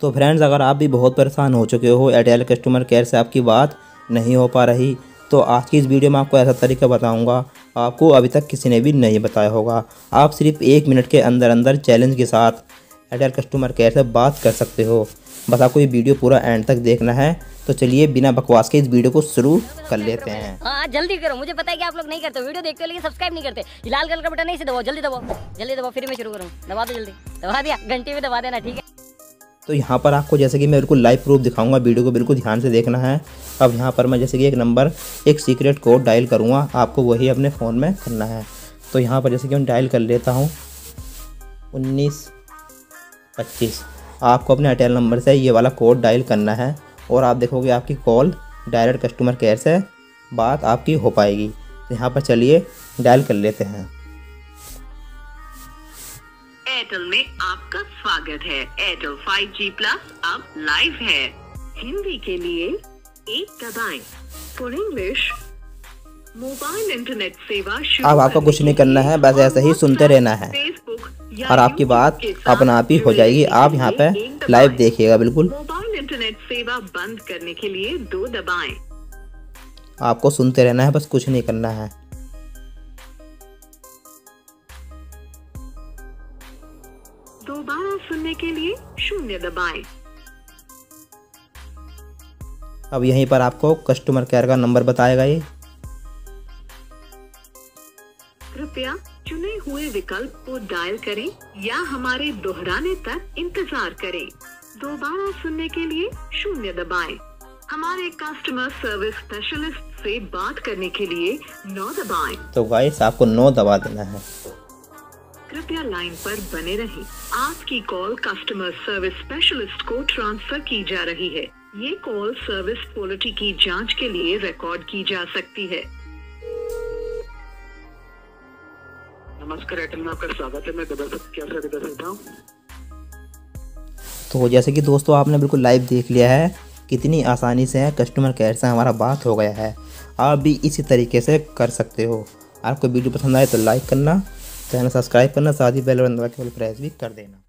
तो फ्रेंड्स अगर आप भी बहुत परेशान हो चुके हो एयरटेल कस्टमर केयर से आपकी बात नहीं हो पा रही तो आज की इस वीडियो में आपको ऐसा तरीका बताऊँगा। आपको अभी तक किसी ने भी नहीं बताया होगा। आप सिर्फ़ एक मिनट के अंदर अंदर चैलेंज के साथ एयरटेल कस्टमर केयर से बात कर सकते हो। बस आपको ये वीडियो पूरा एंड तक देखना है। तो चलिए बिना बकवास के इस वीडियो को शुरू कर लेते हैं। हाँ जल्दी करो। मुझे पता है कि आप लोग नहीं करते वीडियो देखते हो लेकिन सब्सक्राइब नहीं करते। लाल कलर का बटन नहीं से दबाओ। जल्दी दबाओ। जल्दी दबाओ फिर मैं शुरू करूँ। दबा दो जल्दी। दबा दिया। घंटे में दबा देना ठीक है? तो यहाँ पर आपको जैसे कि मैं बिल्कुल लाइव प्रूफ दिखाऊँगा। वीडियो को बिल्कुल ध्यान से देखना है। अब यहाँ पर मैं जैसे कि एक नंबर एक सीक्रेट कोड डायल करूँगा। आपको वही अपने फ़ोन में करना है। तो यहाँ पर जैसे कि मैं डायल कर लेता हूँ। उन्नीस पच्चीस। आपको अपने एयरटेल नंबर से ये वाला कोड डायल करना है और आप देखोगे आपकी कॉल डायरेक्ट कस्टमर केयर से बात आपकी हो पाएगी। तो यहाँ पर चलिए डायल कर लेते हैं। एयरटेल में आपका स्वागत है। एयरटेल 5G प्लस अब लाइव है। हिंदी के लिए एक दबाएँ। फॉर इंग्लिश मोबाइल इंटरनेट सेवा अब आपको कुछ नहीं करना है बस ऐसे ही सुनते रहना है। और आपकी बात अपना आप ही हो जाएगी। आप यहाँ पे लाइव देखिएगा बिल्कुल। मोबाइल इंटरनेट सेवा बंद करने के लिए दो दबाएँ। आपको सुनते रहना है बस कुछ नहीं करना है। दोबारा सुनने के लिए शून्य दबाएँ। अब यहीं पर आपको कस्टमर केयर का नंबर बताएगा ये कृपया चुने हुए विकल्प को डायल करें या हमारे दोहराने तक इंतज़ार करें दोबारा सुनने के लिए शून्य दबाएँ। हमारे कस्टमर सर्विस स्पेशलिस्ट से बात करने के लिए नौ दबाएँ। तो गाइस आपको नौ दबा देना है कृपया लाइन पर बने रहें। आपकी कॉल कस्टमर सर्विस स्पेशलिस्ट को ट्रांसफ़र की जा रही है ये कॉल सर्विस क्वालिटी की जाँच के लिए रिकॉर्ड की जा सकती है नमस्कार एयरटेल में आपका स्वागत है। मैं सर कर सकता हूँ तो जैसे कि दोस्तों, आपने बिल्कुल लाइव देख लिया है, कितनी आसानी से कस्टमर केयर से हमारा बात हो गया है। आप भी इसी तरीके से कर सकते हो। आपको वीडियो पसंद आए तो लाइक करना, चैनल सब्सक्राइब करना, साथ ही बेल बटन दबा के प्रेस भी कर देना।